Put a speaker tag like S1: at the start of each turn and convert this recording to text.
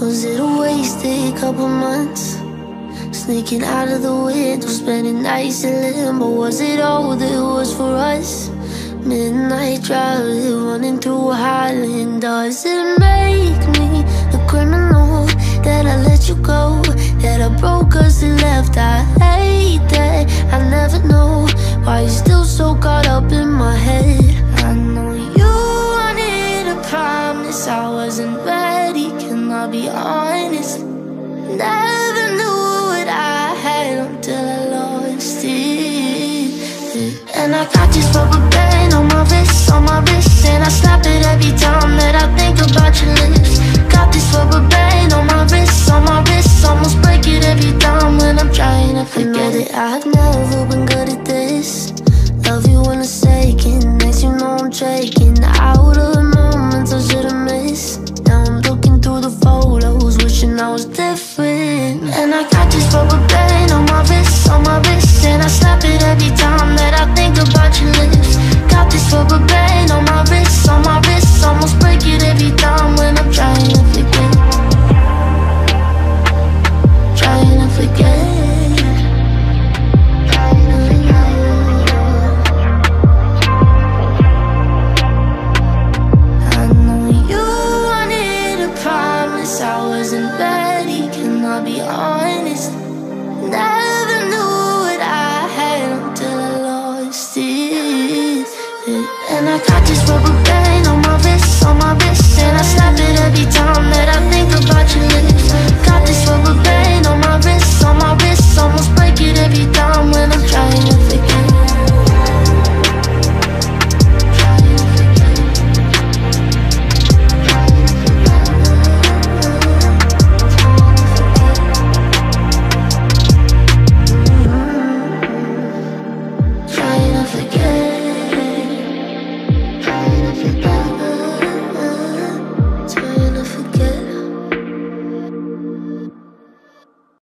S1: Was it a wasted couple months? Sneaking out of the window, spending nights in limbo. Was it all that was for us? Midnight driving, running through a Highland. Does it make me a criminal that I let you go? That I broke cause it left? I hate that I never know why you're still be? Never knew what I had until I lost it. And I got this rubber band on my wrist, on my wrist, and I snap it every time that I think about your lips. Got this rubber band on my wrist, on my wrist, almost break it every time when I'm trying to forget it. I've never And I got this rubber Can I be honest? Never knew what I had until I lost it.